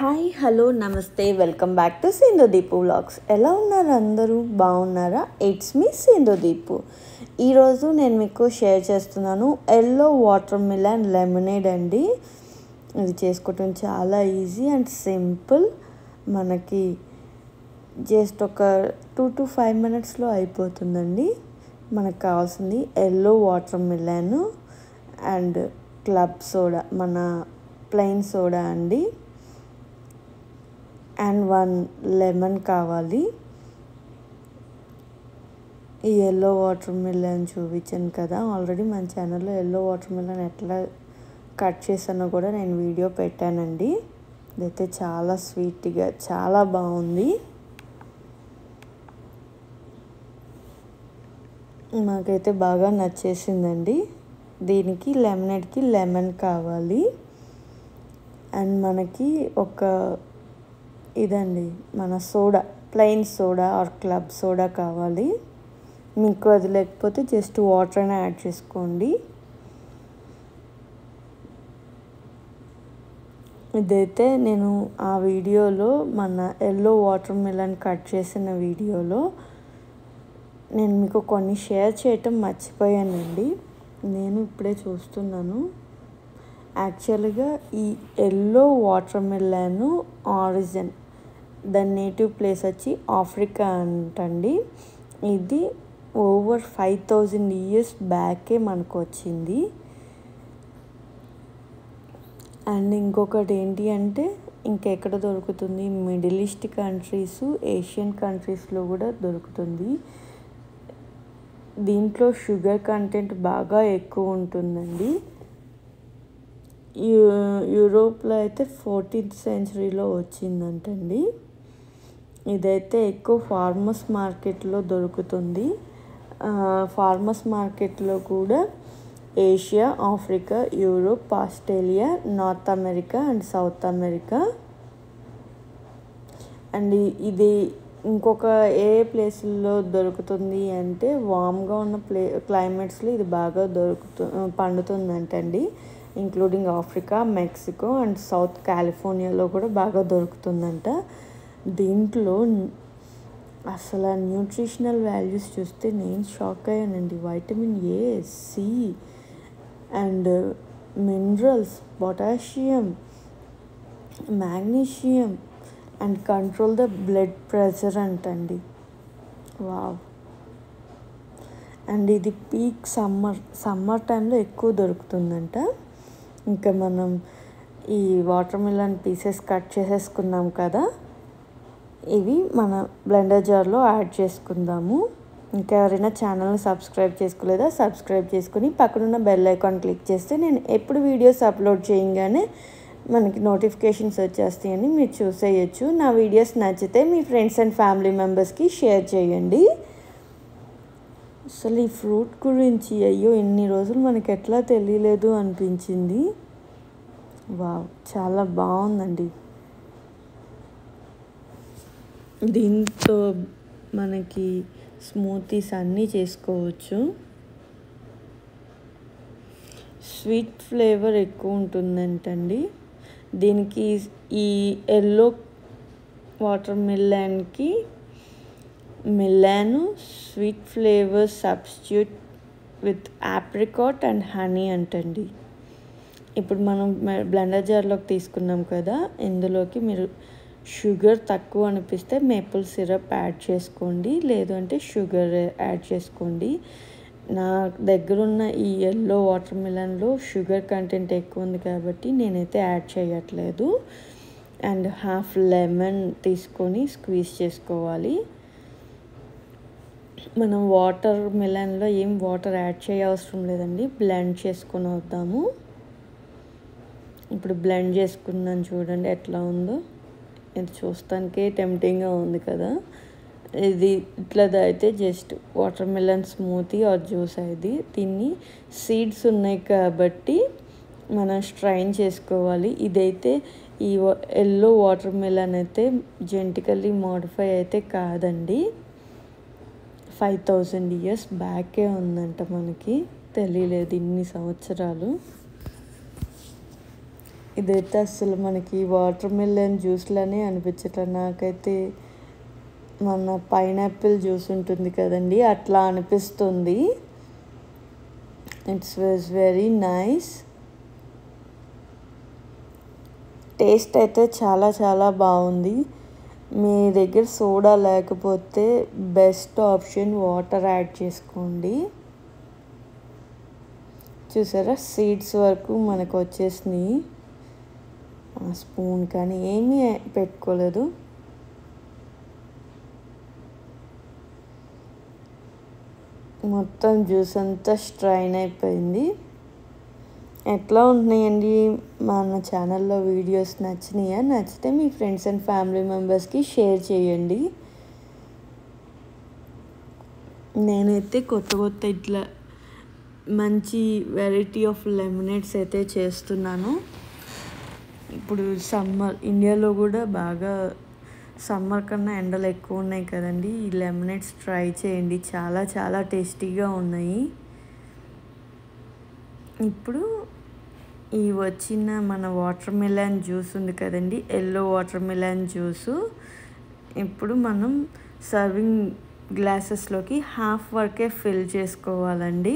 Hi hello నమస్తే welcome back to Sindhudeepu vlogs. ఎలా ఉన్నారు అందరూ? బాగున్నారా? It's me Sindhudeepu. ఈరోజు నేను మీకు షేర్ చేస్తున్నాను ఎల్లో వాటర్ మిలన్ లెమనేడ్ అండి. ఇది చేసుకోవటం చాలా ఈజీ అండ్ సింపుల్. మనకి జస్ట్ ఒక టూ టు ఫైవ్ మినిట్స్లో అయిపోతుందండి. మనకు కావాల్సింది yellow watermelon and club soda మన ప్లెయిన్ సోడా అండి. అండ్ వన్ లెమన్ కావాలి. ఈ ఎల్లో వాటర్ మిలన్ చూపించాను కదా ఆల్రెడీ మన ఛానల్లో ఎల్లో వాటర్ మిలన్ ఎట్లా కట్ చేసానో కూడా నేను వీడియో పెట్టానండి. ఇదైతే చాలా స్వీట్గా చాలా బాగుంది. మాకైతే బాగా నచ్చేసిందండి. దీనికి లెమనేడ్కి లెమన్ కావాలి. అండ్ మనకి ఒక ఇదండి. మన soda plain soda or club soda కావాలి. మీకు అది లేకపోతే జస్ట్ వాటర్ అయినా యాడ్ చేసుకోండి. ఇదైతే నేను ఆ వీడియోలో మన ఎల్లో వాటర్ మిలన్ కట్ చేసిన వీడియోలో నేను మీకు కొన్ని షేర్ చేయటం మర్చిపోయానండి. నేను ఇప్పుడే చూస్తున్నాను. యాక్చువల్గా ఈ ఎల్లో వాటర్ మిలన్ ఆరిజిన్ దాని నేటివ్ ప్లేస్ వచ్చి ఆఫ్రికా అంటండి. ఇది ఓవర్ ఫైవ్ థౌజండ్ ఇయర్స్ బ్యాకే మనకు వచ్చింది. అండ్ ఇంకొకటి ఏంటి అంటే ఇంకెక్కడ దొరుకుతుంది? మిడిల్ ఈస్ట్ కంట్రీస్ ఏషియన్ కంట్రీస్లో కూడా దొరుకుతుంది. దీంట్లో షుగర్ కంటెంట్ బాగా ఎక్కువ ఉంటుందండి. యూరోప్లో అయితే ఫోర్టీన్త్ సెంచరీలో వచ్చిందంటండి. ఇదైతే ఎక్కువ ఫార్మర్స్ మార్కెట్లో దొరుకుతుంది. ఫార్మర్స్ మార్కెట్లో కూడా Asia Africa Europe Australia North America and South America. And ఇది ఇంకొక ఏ ప్లేసుల్లో దొరుకుతుంది అంటే వామ్గా ఉన్న ప్లే క్లైమేట్స్లో ఇది బాగా దొరుకుతు పండుతుందంటండి. Including Africa Mexico and south కాలిఫోర్నియాలో కూడా బాగా దొరుకుతుందంట. దీంట్లో అసలు న్యూట్రిషనల్ వాల్యూస్ చూస్తే నేను షాక్ అయ్యానండి. Vitamin A C and minerals potassium magnesium and control the blood pressure అంటండి. వావ్. అండ్ ఇది పీక్ సమ్మర్ సమ్మర్ టైంలో ఎక్కువ దొరుకుతుందంట. ఇంకా మనం ఈ వాటర్ మిలన్ పీసెస్ కట్ చేసేసుకున్నాం కదా. ఇవి మన బ్లెండర్ జార్లో యాడ్ చేసుకుందాము. ఇంకా ఎవరైనా ఛానల్ని సబ్స్క్రైబ్ చేసుకోలేదా సబ్స్క్రైబ్ చేసుకుని పక్కనున్న బెల్ ఐకాన్ క్లిక్ చేస్తే నేను ఎప్పుడు వీడియోస్ అప్లోడ్ చేయగానే మనకి నోటిఫికేషన్స్ వచ్చేస్తాయని మీరు చూసేయచ్చు. నా వీడియోస్ నచ్చితే మీ ఫ్రెండ్స్ అండ్ ఫ్యామిలీ మెంబర్స్కి షేర్ చేయండి. అసలు ఈ ఫ్రూట్ గురించి అయ్యో ఇన్ని రోజులు మనకి ఎట్లా తెలియలేదు అనిపించింది. వావ్ చాలా బాగుందండి. దీంతో మనకి స్మూతీస్ అన్నీ చేసుకోవచ్చు. స్వీట్ ఫ్లేవర్ ఎక్కువ ఉంటుందంటండి. దీనికి ఈ yellow water మిల్లన్కి melon sweet flavour substitute with apricot and honey అంటండి. ఇప్పుడు మనం బ్లెండర్ జార్లోకి తీసుకున్నాం కదా ఇందులోకి మీరు షుగర్ తక్కువ అనిపిస్తే మేపుల్ సిరప్ యాడ్ చేసుకోండి. లేదు అంటే షుగర్ యాడ్ చేసుకోండి. నా దగ్గర ఉన్న ఈ ఎల్లో వాటర్ మిలన్లో షుగర్ కంటెంట్ ఎక్కువ ఉంది కాబట్టి నేనైతే యాడ్ చేయట్లేదు. అండ్ హాఫ్ లెమన్ తీసుకొని స్క్వీజ్ చేసుకోవాలి. మనం వాటర్ మిలన్లో ఏం వాటర్ యాడ్ చేయవసరం లేదండి. బ్లెండ్ చేసుకొని వద్దాము. ఇప్పుడు బ్లెండ్ చేసుకున్నాను చూడండి ఎట్లా ఉందో. ఇది చూస్తానికే టెంప్టింగ్గా ఉంది కదా. ఇది ఇట్లాది అయితే just watermelon smoothie or juice ఇది. దీన్ని సీడ్స్ ఉన్నాయి కాబట్టి మనం స్ట్రైన్ చేసుకోవాలి. ఇదైతే ఈ ఎల్లో వాటర్ మిలన్ అయితే జెంటికల్లీ మోడిఫై అయితే కాదండి. ఫైవ్ థౌజండ్ ఇయర్స్ బ్యాకే ఉందంట మనకి. తెలియలేదు ఇన్ని సంవత్సరాలు. ఇదైతే అసలు మనకి వాటర్ మిలన్ జ్యూస్లనే అనిపించట్లేదు నాకైతే మన పైనాపిల్ జ్యూస్ ఉంటుంది కదండి అట్లా అనిపిస్తుంది. It's was very nice taste అయితే చాలా చాలా బాగుంది. మీ దగ్గర సోడా లేకపోతే బెస్ట్ ఆప్షన్ వాటర్ యాడ్ చేసుకోండి. చూసారా? సీడ్స్ వరకు మనకు వచ్చేసినాయి. స్పూన్ కానీ ఏమీ పెట్టుకోలేదు. మొత్తం జ్యూస్ అంతా స్ట్రైన్ అయిపోయింది. ఎట్లా ఉంటున్నాయండి? మన ఛానల్లో వీడియోస్ నచ్చినాయా? నచ్చితే మీ ఫ్రెండ్స్ అండ్ ఫ్యామిలీ మెంబర్స్కి షేర్ చేయండి. నేనైతే కొత్త కొత్త ఇట్లా మంచి వెరైటీ ఆఫ్ లెమినేట్స్ అయితే చేస్తున్నాను. ఇప్పుడు సమ్మర్ ఇండియాలో కూడా బాగా సమ్మర్ కన్నా ఎండలు ఎక్కువ ఉన్నాయి కదండి. ఈ లెమనేట్స్ ట్రై చేయండి. చాలా చాలా టేస్టీగా ఉన్నాయి. ఇప్పుడు ఈ వచ్చిన మన వాటర్ మిలన్ జ్యూస్ ఉంది కదండి. Yellow watermelon juice. ఇప్పుడు మనం సర్వింగ్ గ్లాసెస్లోకి హాఫ్ వరకే ఫిల్ చేసుకోవాలండి.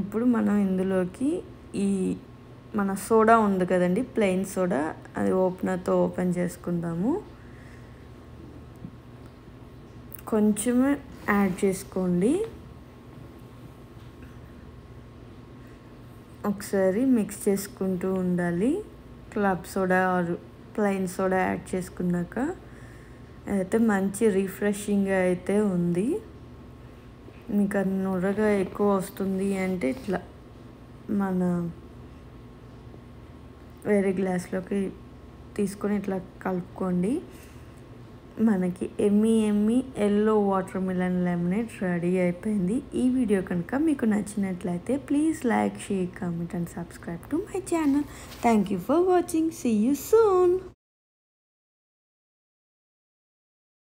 ఇప్పుడు మనం ఇందులోకి ఈ మన సోడా ఉంది కదండి ప్లెయిన్ సోడా. అది ఓపెనర్తో ఓపెన్ చేసుకుందాము. కొంచెమే యాడ్ చేసుకోండి. ఒకసారి మిక్స్ చేసుకుంటూ ఉండాలి. Club soda or plain soda add చేసుకున్నాక అయితే మంచి రిఫ్రెషింగ్ అయితే ఉంది. మీకు అది నురగా ఎక్కువ వస్తుంది అంటే ఇట్లా మన వేరే గ్లాస్లోకి తీసుకొని ఇట్లా కలుపుకోండి. మనకి ఎమ్మి ఎమ్మి yellow watermelon lemonade ready అయిపోయింది. ఈ వీడియో కనుక మీకు నచ్చినట్లయితే please like share comment and subscribe to my channel. Thank you for watching. See you soon.